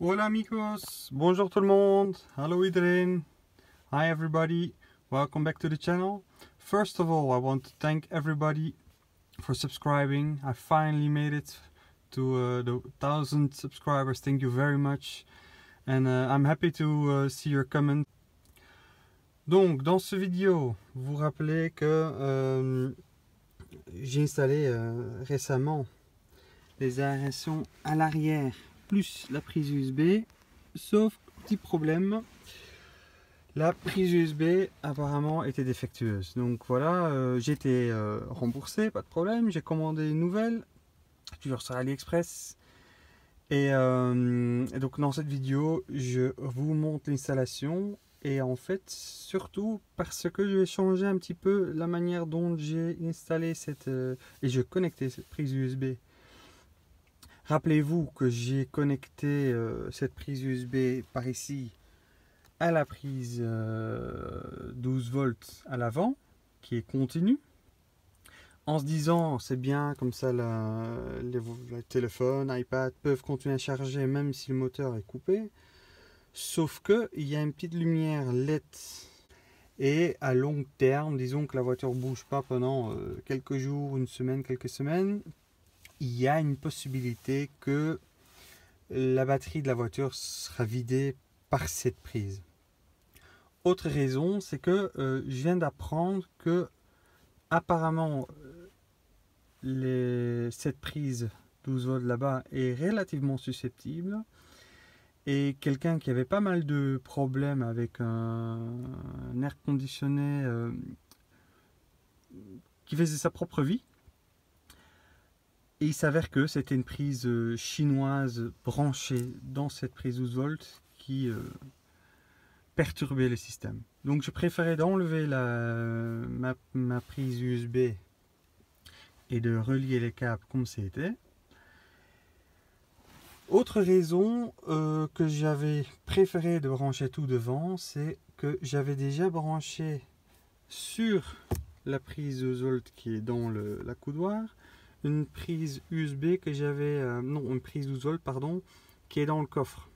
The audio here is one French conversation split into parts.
Hola amigos, bonjour tout le monde, hallo iedereen, hi everybody, welcome back to the channel. First of all, I want to thank everybody for subscribing. I finally made it to uh, the thousand subscribers, thank you very much. And uh, I'm happy to uh, see your comment. Donc, dans ce vidéo, vous rappelez que euh, j'ai installé euh, récemment les aérations à l'arrière plus la prise USB sauf petit problème la prise USB apparemment était défectueuse. Donc voilà euh, j'ai été euh, remboursé pas de problème j'ai commandé une nouvelle toujours sur AliExpress. Et, euh, et donc dans cette vidéo je vous montre l'installation. Et en fait surtout parce que je vais changer un petit peu la manière dont j'ai installé cette et je connecté cette prise USB Rappelez-vous que j'ai connecté euh, cette prise USB par ici à la prise euh, 12 volts à l'avant qui est continue. En se disant c'est bien comme ça les, téléphones, iPad peuvent continuer à charger même si le moteur est coupé. Sauf que il y a une petite lumière LED. Et à long terme disons que la voiture bouge pas pendant euh, quelques jours, une semaine, quelques semaines il y a une possibilité que la batterie de la voiture sera vidée par cette prise. Autre raison, c'est que euh, je viens d'apprendre que apparemment cette prise 12 volts là-bas est relativement susceptible et quelqu'un qui avait pas mal de problèmes avec un, un air conditionné euh, qui faisait sa propre vie il s'avère que c'était une prise euh, chinoise branchée dans cette prise 12 volts qui euh, perturbait le système. Donc je préférais d'enlever ma, ma, prise USB et de relier les câbles comme c'était. Autre raison euh, que j'avais préféré de brancher tout devant, c'est que j'avais déjà branché sur la prise 12 volts qui est dans le, la coudoir une prise USB que j'avais, euh, non, une prise 12 volts, pardon, qui est dans le coffre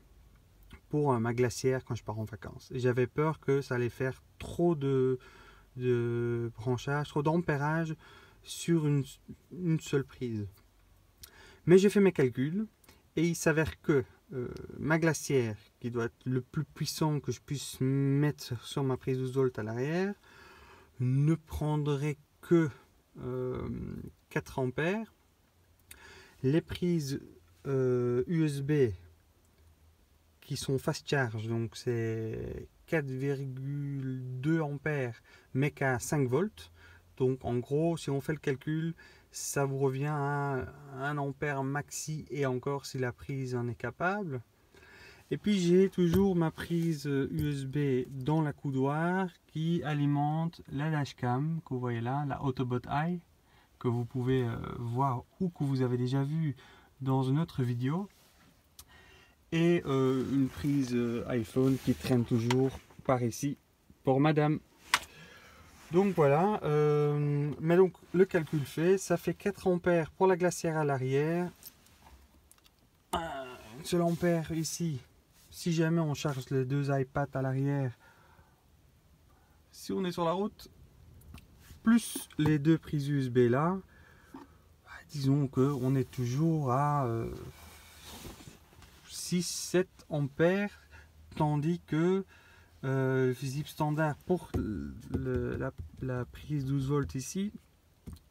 pour euh, ma glacière quand je pars en vacances. Et j'avais peur que ça allait faire trop de, de branchage, trop d'ampérage sur une, une, seule prise. Mais j'ai fait mes calculs et il s'avère que euh, ma glacière, qui doit être le plus puissant que je puisse mettre sur ma prise 12 volts à l'arrière, ne prendrait que 4 ampères. Les prises euh, USB qui sont fast charge, donc c'est 4,2 ampères, mais qu'à 5 volts. Donc en gros, si on fait le calcul, ça vous revient à 1 ampère maxi et encore si la prise en est capable. Et puis j'ai toujours ma prise USB dans la coudoir qui alimente la dashcam que vous voyez là, la Autobot Eye que vous pouvez euh, voir ou que vous avez déjà vu dans une autre vidéo. Et euh, une prise euh, iPhone qui traîne toujours par ici pour madame. Donc voilà, mais donc le calcul fait, ça fait 4 ampères pour la glacière à l'arrière, un seul ampère ici, si jamais on charge les deux iPads à l'arrière, si on est sur la route, plus les deux prises USB là, bah, disons que on est toujours à 6-7 euh, ampères, tandis que euh, le fusible standard pour la, prise 12 volts ici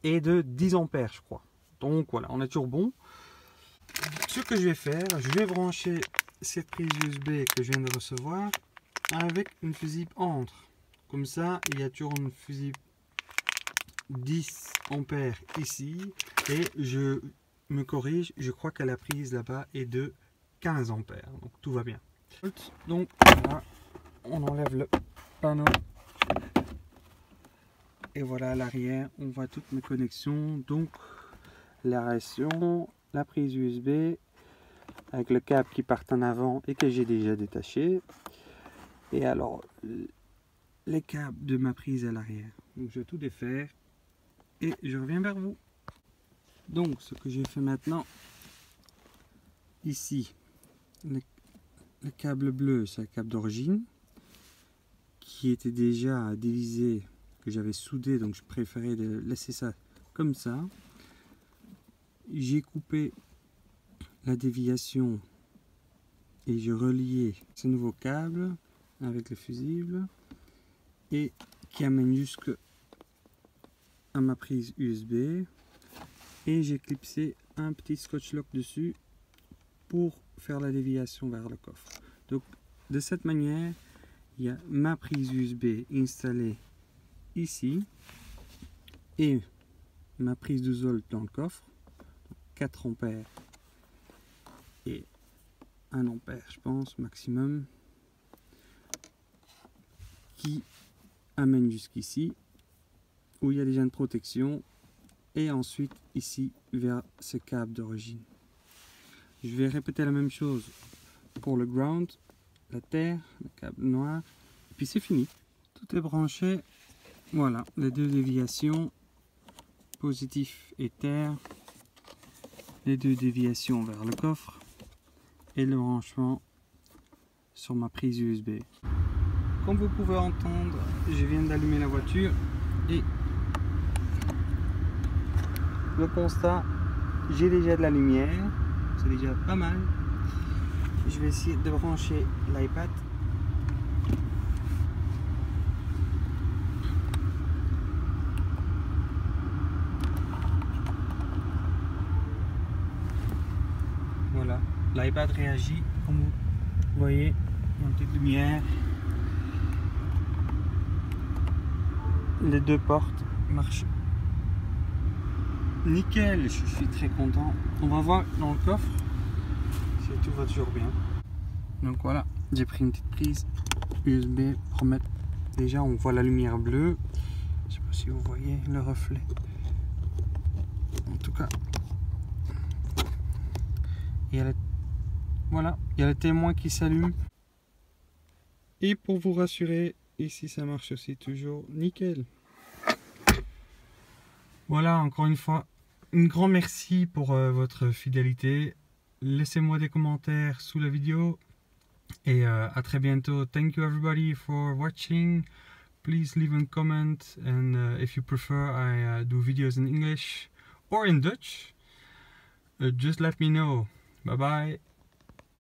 est de 10 ampères, je crois. Donc voilà, on est toujours bon. Ce que je vais faire, je vais brancher cette prise USB que je viens de recevoir avec une fusible entre. Comme ça, il y a toujours une fusible 10 ampères ici et je me corrige je crois qu'à la prise là-bas est de 15 ampères donc tout va bien. Donc on enlève le panneau. Et voilà à l'arrière on voit toutes mes connexions. Donc l'aération la prise USB avec le câble qui part en avant et que j'ai déjà détaché. Et alors les câbles de ma prise à l'arrière. Donc je vais tout défaire et je reviens vers vous. Donc ce que j'ai fait maintenant, ici, le câble bleu, c'est le câble d'origine qui était déjà divisé, que j'avais soudé, donc je préférais laisser ça comme ça. J'ai coupé la déviation et j'ai relié ce nouveau câble avec le fusible et qui amène jusque à ma prise USB et j'ai clipsé un petit scotch lock dessus pour faire la déviation vers le coffre. Donc de cette manière, il y a ma prise USB installée ici et ma prise de Zolt dans le coffre. 4 ampères et 1 ampère je pense maximum qui amène jusqu'ici où il y a déjà une protection et ensuite ici vers ce câble d'origine. Je vais répéter la même chose pour le ground, la terre, le câble noir, et puis c'est fini. Tout est branché. Voilà, les deux déviations, positif et terre, les deux déviations vers le coffre et le branchement sur ma prise USB. Comme vous pouvez entendre, je viens d'allumer la voiture et le constat, j'ai déjà de la lumière, c'est déjà pas mal. Je vais essayer de brancher l'iPad. Voilà, l'iPad réagit comme vous voyez, une petite lumière. Les deux portes marchent Nickel, je suis très content. On va voir dans le coffre si tout va toujours bien. Donc voilà, j'ai pris une petite prise USB pour mettre. Déjà, on voit la lumière bleue. Je sais pas si vous voyez le reflet. En tout cas, il y a le... voilà, il y a le témoin qui s'allume. Et pour vous rassurer, ici ça marche aussi toujours nickel. Voilà, encore une fois, un grand merci pour euh, votre fidélité. Laissez-moi des commentaires sous la vidéo. Et euh, à très bientôt. Thank you everybody for watching. Please leave a comment. And uh, if you prefer, I uh, do videos in English or in Dutch. Uh, just let me know. Bye bye.